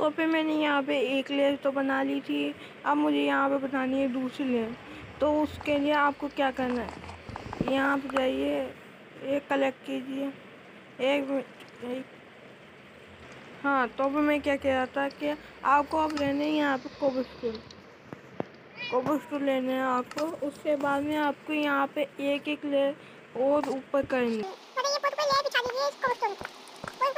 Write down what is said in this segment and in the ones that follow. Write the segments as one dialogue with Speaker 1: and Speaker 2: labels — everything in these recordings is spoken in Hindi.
Speaker 1: तो फिर मैंने यहाँ पे एक लेयर तो बना ली थी। अब मुझे यहाँ पे बनानी है दूसरी लेयर तो उसके लिए आपको क्या करना है? यहाँ पे जाइए, एक कलेक्ट कीजिए। एक एक हाँ तो भी मैं क्या कह रहा था कि आपको अब लेने हैं यहाँ पे कोबस्टूल कोबस्टूल लेने हैं आपको। उसके बाद में आपको यहाँ पे एक एक लेयर और ऊपर करनी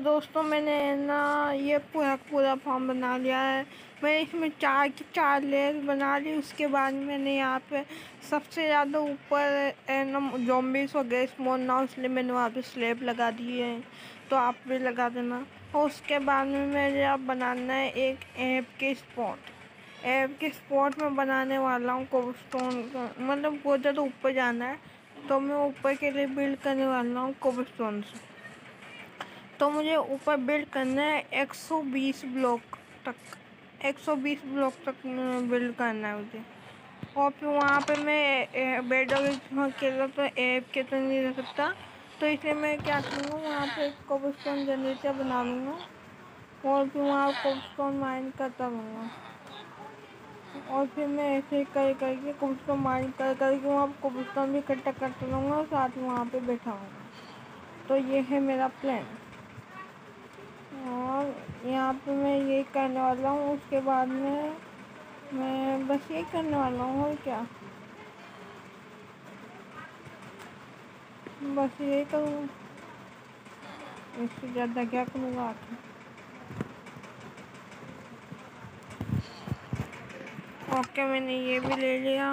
Speaker 1: दोस्तों, मैंने ना ये पूरा पूरा फॉर्म बना लिया है। मैंने इसमें चार की चार लेयर बना ली उसके बाद मैंने यहाँ पे सबसे ज़्यादा ऊपर ना जॉम्बिस हो गए स्मॉल ना इसलिए मैंने वहाँ पे स्लेब लगा दिए हैं। तो आप भी लगा देना। और उसके बाद में मुझे अब बनाना है एक ऐप के स्पॉट ऐप के स्पॉट में बनाने वाला हूँ कोबस्टोन मतलब बहुत ज़्यादा ऊपर जाना है तो मैं ऊपर के लिए बिल्ड करने वाला हूँ कोबस्टोन से। तो मुझे ऊपर बिल्ड करना है 120 ब्लॉक तक। 120 ब्लॉक तक बिल्ड करना है मुझे। और फिर वहाँ पे मैं बेड अकेला तो ऐप के तो नहीं रह सकता। तो इसलिए मैं क्या करूँगा, वहाँ पे एक कोबस्टोन जनरेटर बना लूँगा। और फिर वहाँ कोबस्टोन माइन करता रहूँगा। और फिर मैं ऐसे ही कर, करके कोबस्टोन माइन कर, करके वहाँ कोबस्टोन भी इकट्ठा करता रहूँगा और साथ में वहाँ पे बैठा हूँ तो ये है मेरा प्लान और यहाँ पे मैं ये करने वाला हूँ, उसके बाद में मैं बस ये करने वाला हूँ, और क्या? बस ये करूँ। इससे ज़्यादा क्या करूँगा आखिर ओके, मैंने ये भी ले लिया।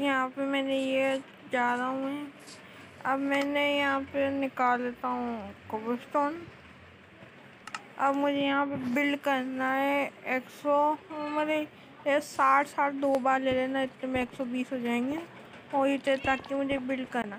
Speaker 1: यहाँ पे मैंने ये जा रहा हूँ मैं। अब मैंने यहाँ पे निकाल लेता हूँ कोबलस्टोन अब मुझे यहाँ पे बिल्ड करना है एक सौ मेरे ये साठ साठ दो बार ले लेना, इतने में एक सौ बीस हो जाएँगे। और इतने ताकि मुझे बिल्ड करना।